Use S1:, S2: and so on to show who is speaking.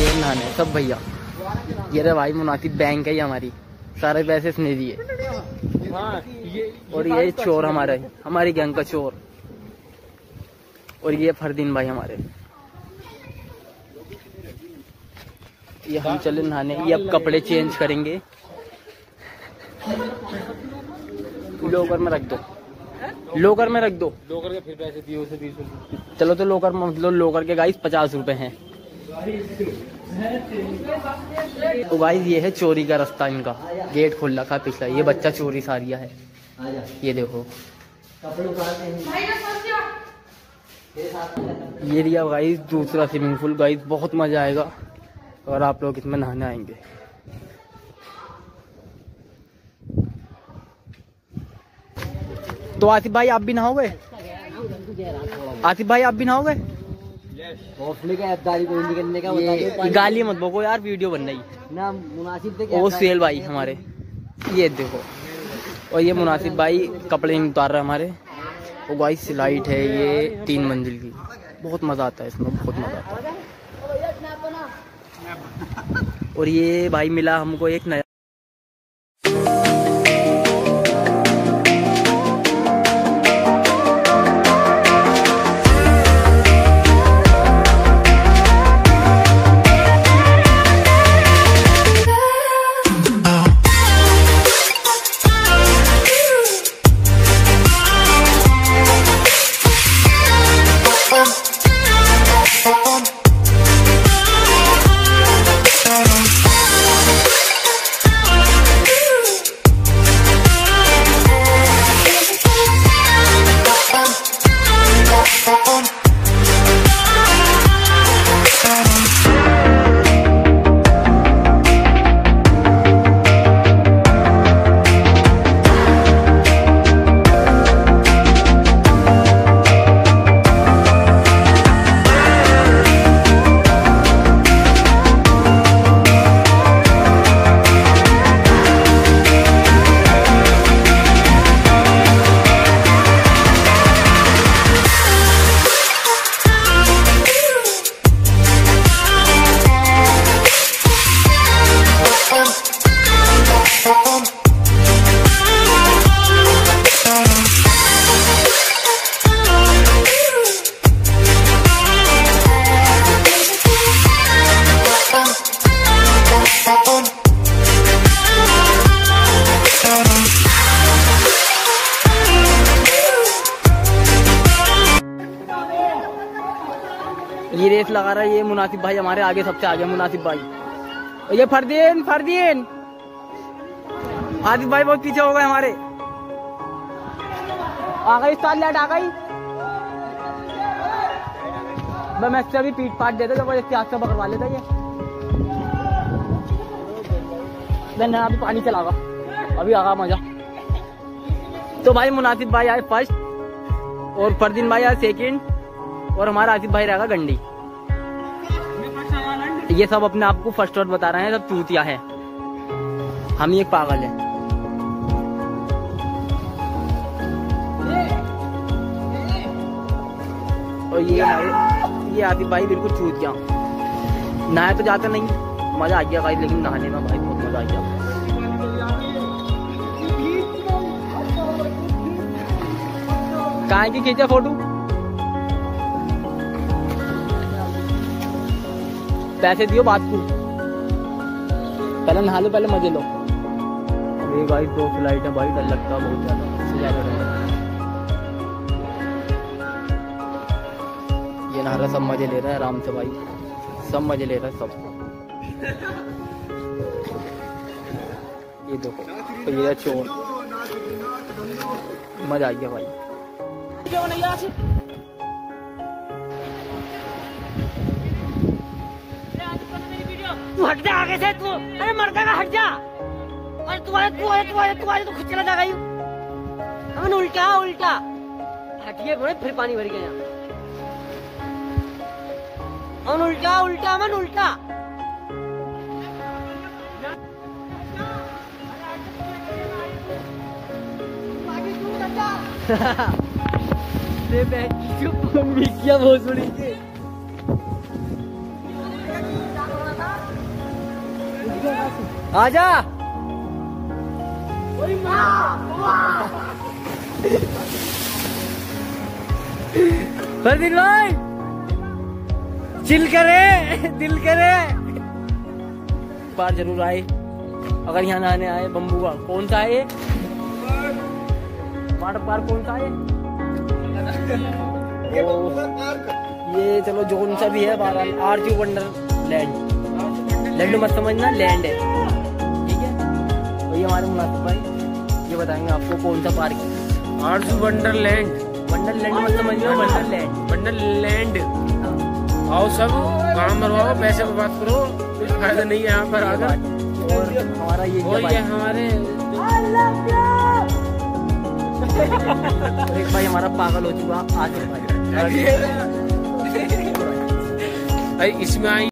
S1: सब भैया। ये रहे भाई मुनासिब बैंक है ये हमारी। सारे पैसे इसने दिए। और ये चोर हमारे हमारी गैंग का चोर। और ये फरदीन भाई हमारे। ये हम चले नहाने ये अब कपड़े चेंज करेंगे। लोकर में रख दो। लोकर में रख दो।
S2: लोकर के फिर पैसे दिए उसे बीस
S1: चलो तो लोकर में मतलब लोकर के गाइस पचास रुपए हैं। तो गाइस, ये है चोरी का रास्ता इनका। गेट खोल रखा है पिछला। ये बच्चा चोरी सारिया है। ये देखो। ये रिया गाइस, दूसरा स्विमिंग पूल गाइस, बहुत मज़ा आएगा। और आप लोग इसमें नहाने आएँगे। तो आसिफ भाई, आप भी नहाओगे? आसिफ भाई, आप भी नहाओगे?
S3: हौसले का अब्दारी कोई नहीं का
S1: ये गाली मत बोको यार वीडियो बन रही।
S3: ना मुनासिब
S1: सुहेल भाई हमारे ये देखो। और ये मुनासिब भाई कपड़े नहीं उतार रहे हमारे। वो भाई स्लाइड है ये तीन मंजिल की। बहुत मज़ा आता है इसमें बहुत मज़ा आता है। और ये भाई मिला हमको एक नया ये रेस लगा रहा है, ये मुनासिब भाई हमारे आगे सबसे आगे, मुनासिब भाई। ये फरदीन फरदीन। आदिफ भाई बहुत पीछे हो गए हमारे। आ गई स्टार लाइट आ गई। मैं से अभी पीट पाट देता ज़बरदस्ती हाथ से पकड़वा लेता ये। मैं अभी पानी चलागा अभी आगा मज़ा। तो भाई मुनासिब भाई आए फ़र्स्ट और फरदीन भाई आए सेकंड और हमारा आसिफ भाई रहेगा गंडी। ये सब अपने आप को फ़र्स्ट और बता रहे हैं, सब चूतिया है। हम एक पागल है। और ये ये आसिफ भाई बिल्कुल चूतिया। नहाए तो जाते नहीं, मज़ा आ गया भाई, लेकिन नहाने में भाई बहुत मज़ा आ गया। कहाँ की खींचा फ़ोटो पैसे दियो बात को। पहले नहा लो पहले मज़े लो। ये भाई दो फ़्लाइट है भाई डर लगता है बहुत ज़्यादा। इससे ज़्यादा डर ये नहा रहा सब मज़े ले रहा है आराम से भाई। सब मज़े ले रहा है सब। ये देखो तो ये चोर। मज़ा आ गया भाई।
S4: हट जा आगे से, तू। अरे मर जाएगा, हट जा। अरे तू आया तू आया तू आया तू आया तो खुद चला अमन, उल्टा उल्टा। हटिए, बोले, फिर पानी भर गया। उल्टा उल्टा उल्टा।
S1: चुप बहुत बड़ी आजा। फरदीन भाई चिल करे दिल करे। बार ज़रूर आए अगर यहाँ नहाने आए बम्बू का। कौन सा है? ये? वाटर पार्क कौन सा है? ये चलो जोन सा भी है बहरहाल आर जी वंडर लैंड लैंड मत समझना लैंड है। ठीक है? और ये हमारे मुनासिब भाई। ये बताएँगे आपको कौन सा पार्क है?
S2: आरज़ू वंडरलैंड।
S1: वंडर लैंड मत समझना वंडर लैंड
S2: वंडरलैंड। आओ सब काम मरवाओ पैसे पर बात करो कुछ फ़ायदा नहीं है यहाँ पर आकर।
S1: और हमारा ये
S2: और ये हमारे
S1: एक भाई हमारा पागल हो चुका आसिफ भाई
S2: इसमें आई